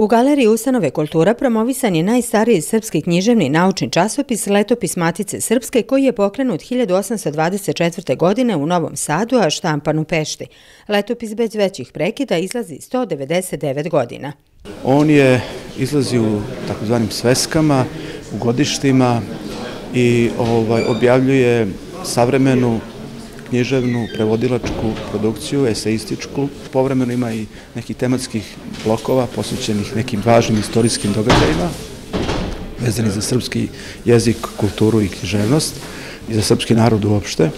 U galeriji Ustanove kultura promovisan je najstariji srpski književni naučni časopis Letopis Matice Srpske koji je pokrenut 1824. godine u Novom Sadu, a štampan u Pešti. Letopis bez većih prekida izlazi 199 godina. On je izlazi u takozvanim sveskama, u godištima i ovaj, objavljuje savremenu književnu, prevodilačku produkciju, eseističku. Povremeno ima i nekih tematskih blokova posvećenih nekim važnim istorijskim događajima vezani za srpski jezik, kulturu i književnost i za srpski narod uopšte e,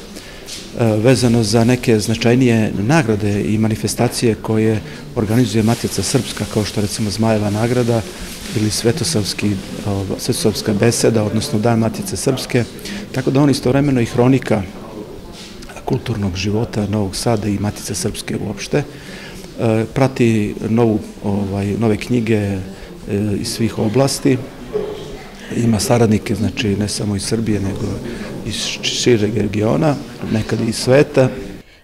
vezano za neke značajnije nagrade i manifestacije koje organizuje Matica Srpska, kao što recimo Zmajeva nagrada ili ovaj, Svetosavska beseda, odnosno Dan Matice Srpske, tako da on istovremeno i hronika kulturnog života Novog Sada i Matice Srpske uopšte. E, prati novu, ovaj, nove knjige e, iz svih oblasti. Ima saradnike, znači ne samo iz Srbije, nego iz šireg regiona, nekad i iz sveta.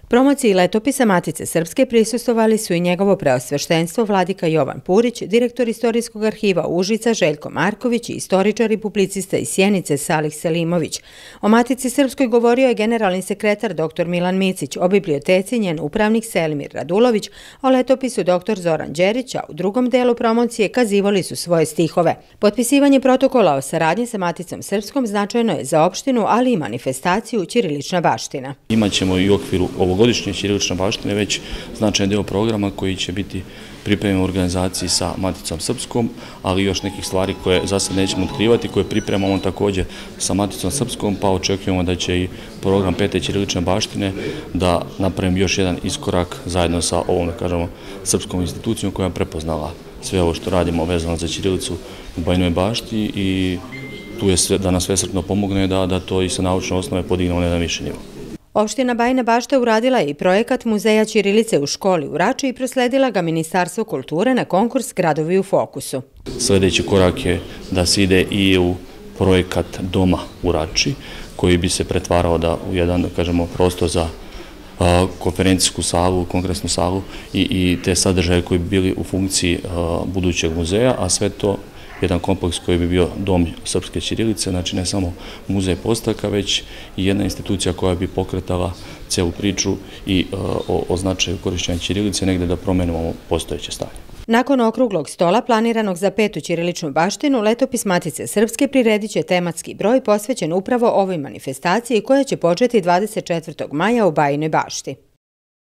Promociji letopisa Matice Srpske prisustovali su i njegovo preosveštenstvo Vladika Jovan Purić, direktor Istorijskog arhiva Užica Željko Marković i istoričar i publicista iz Sjenice Salih Selimović. O Matici Srpskoj govorio je generalni sekretar dr. Milan Micić, o biblioteci njen upravnik Selimir Radulović, o letopisu dr. Zoran Đerić, a u drugom delu promocije kazivali su svoje stihove. Potpisivanje protokola o saradnji sa Maticom Srpskom značajno je za opštinu, ali i manifestaciju Ćirilična baština. Imaćemo i u okviru ovog ovogodišnje Ćirilične baštine već značajan deo programa koji će biti pripremljen u organizaciji sa Maticom Srpskom, ali još nekih stvari koje za sad nećemo otkrivati, koje pripremamo također sa Maticom Srpskom, pa očekujemo da će i program pete Ćirilične baštine da napravim još jedan iskorak zajedno sa ovom, da kažemo, srpskom institucijom koja je prepoznala sve ovo što radimo vezano za Ćirilicu u Bajnoj bašti i tu je da nas svesrpno pomogne da to i sa naučne osnove podignemo na jedan više nivo. Opština Bajna Bašta uradila je i projekat Muzeja Ćirilice u školi u Rači i prosledila ga Ministarstvo kulture na konkurs Gradovi u fokusu. Sljedeći korak je da se ide i u projekat Doma u Rači, koji bi se pretvarao da u jedan, da kažemo, prostor za konferencijsku salu, kongresnu salu i te sadržaje koji bi bili u funkciji budućeg muzeja, a sve to jedan kompleks koji bi bio dom Srpske Ćirilice, znači ne samo muzej postaka, već i jedna institucija koja bi pokretala celu priču i e, o, o značaju korišćenja Ćirilice negde da promenimo postojeće stanje. Nakon okruglog stola planiranog za petu Ćiriličnu baštinu, letopis Matice Srpske priredit će tematski broj posvećen upravo ovoj manifestaciji koja će početi 24. maja u Bajinoj bašti.